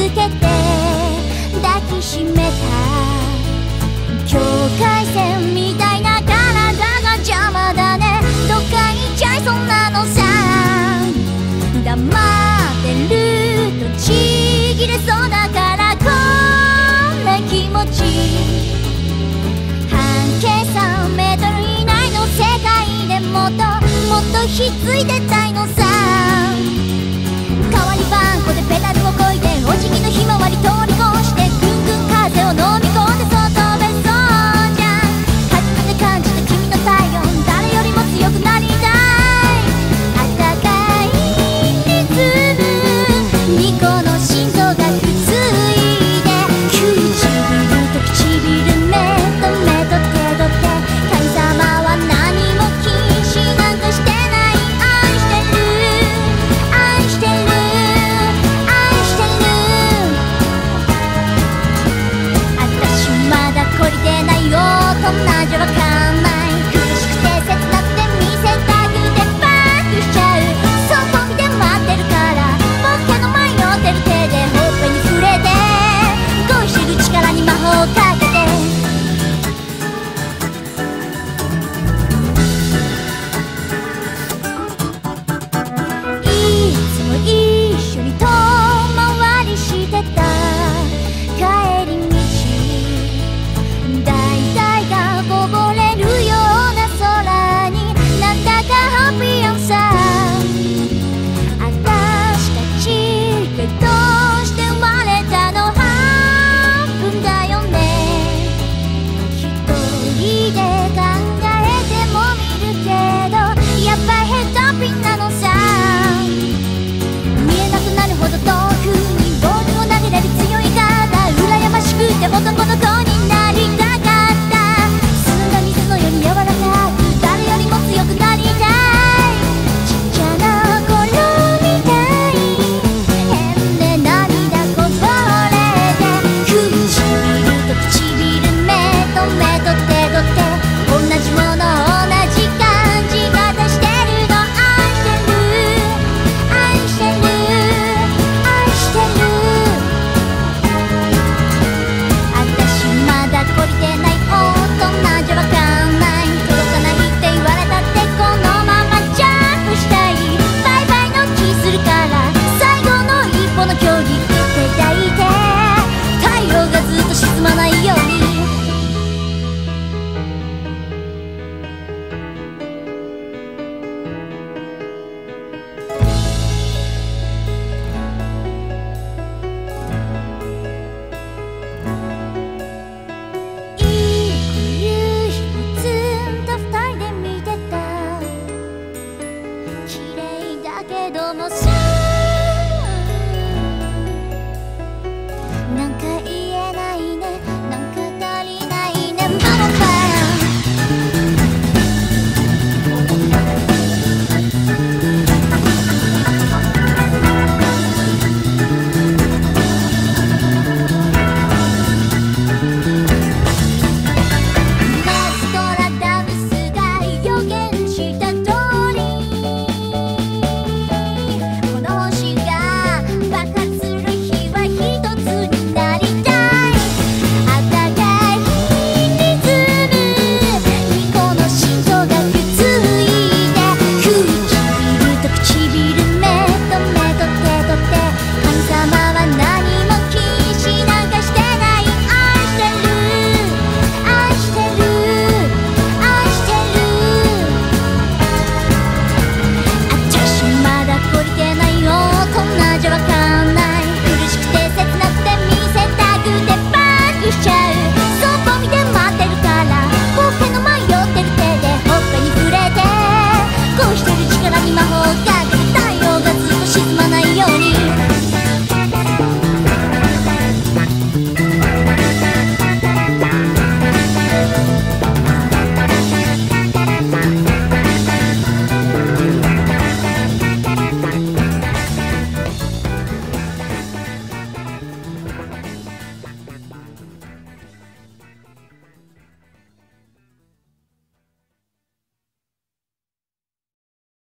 つけて抱きしめた境界線みたいな体が邪魔だねどっか行っちゃいそうなのさ黙ってるとちぎれそうだからこんな気持ち半径3メートル以内の世界でもっともっとひっついてたいのさ